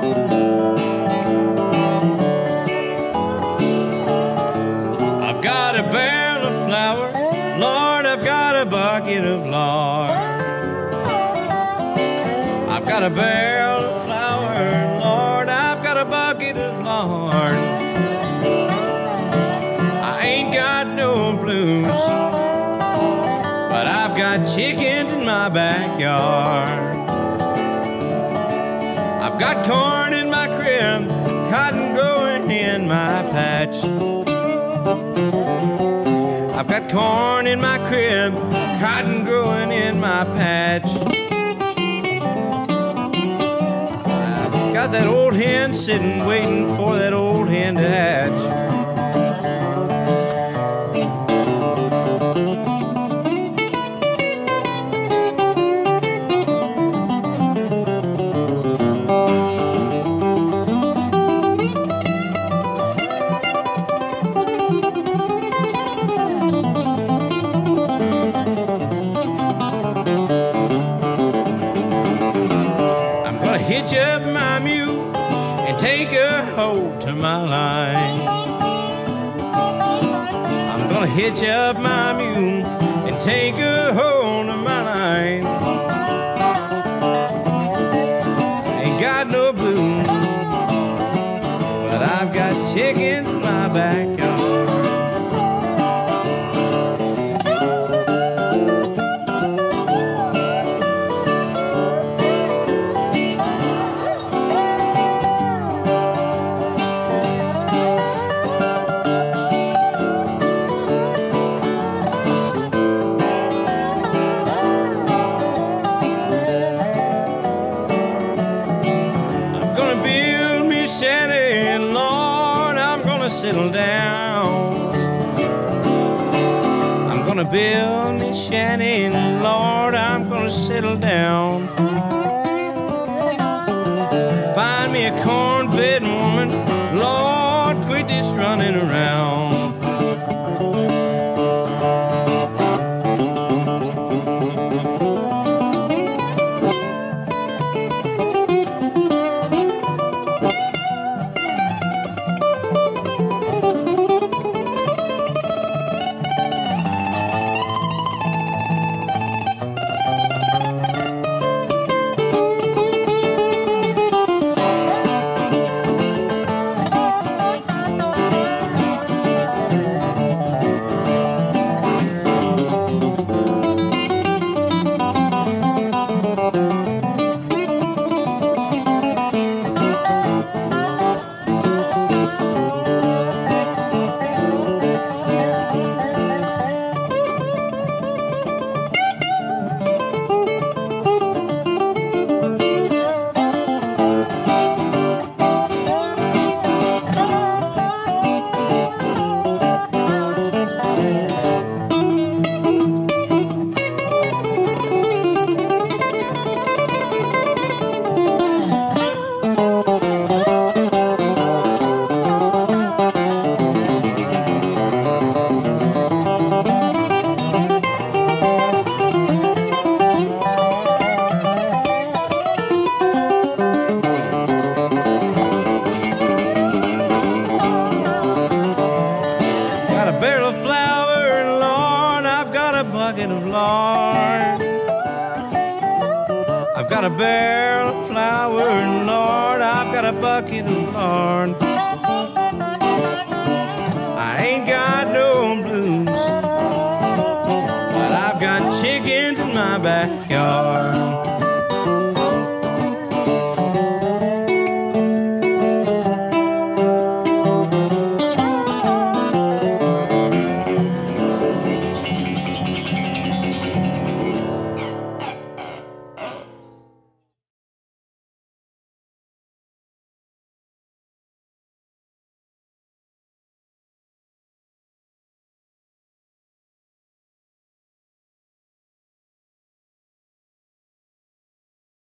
I've got a barrel of flour, Lord, I've got a bucket of lard. I've got a barrel of flour, Lord, I've got a bucket of lard. I ain't got no blues, but I've got chickens in my backyard. Got corn in my crib, cotton growing in my patch. I've got corn in my crib, cotton growing in my patch. I've got that old hen sitting waiting for that old hen to hatch. Hold to my line. I'm gonna hitch up my mule and take a hold to my line. Settle down. I'm gonna build me shanty, Lord, I'm gonna settle down. Find me a corn-fed woman, Lord, quit this running around. Of lard. I've got a barrel of flour, Lord, I've got a bucket of lard. I ain't got no blues, but I've got chickens in my backyard.